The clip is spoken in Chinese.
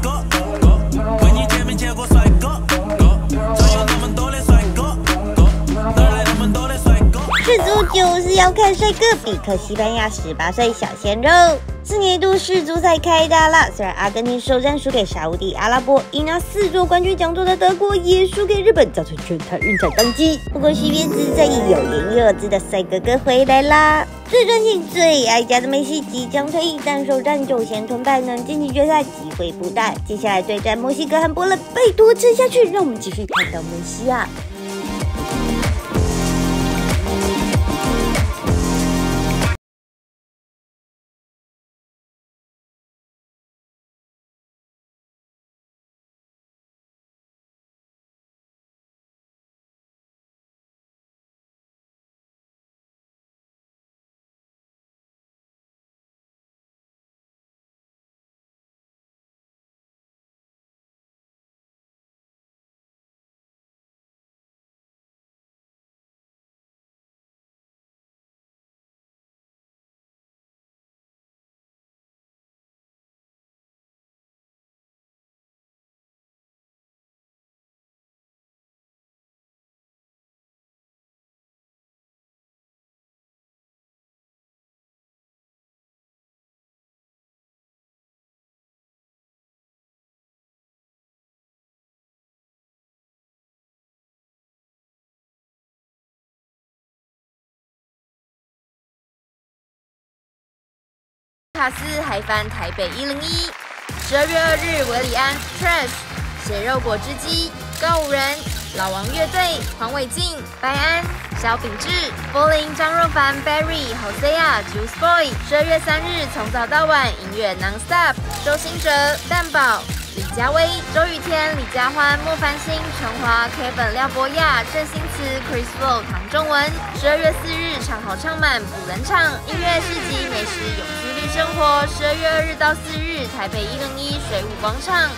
哥，哥，要看帅哥，比克西班牙十八岁小鲜肉。四年一度世足赛开打了，虽然阿根廷首战输给沙地阿拉伯，赢拿四座冠军奖座的德国也输给日本，造成全台运彩宕机。不过西边子在意有颜有姿的帅哥哥回来啦！最尊敬、最爱家的梅西即将退役，但首战就先吞败，能晋级决赛机会不大。接下来对战墨西哥和波兰，拜托撑下去，让我们继续看到梅西啊！卡斯还翻台北一零一，十二月二日，维里安 Trash 血肉果汁机，高五人，老王乐队，黄伟晋，白安，小秉志，柏林张若凡，Barry Hosea Juice Boy，十二月三日，从早到晚，音乐 Non-Stop，周兴哲，蛋宝。李佳薇、周雨天、李佳欢、莫凡星、陈华、Kevin、廖博亚、郑欣慈、Chris Flow、唐仲文。十二月四日，唱好唱满补冷场，音乐市集、美食、有活。十二月二日到四日，台北一零一水舞广场。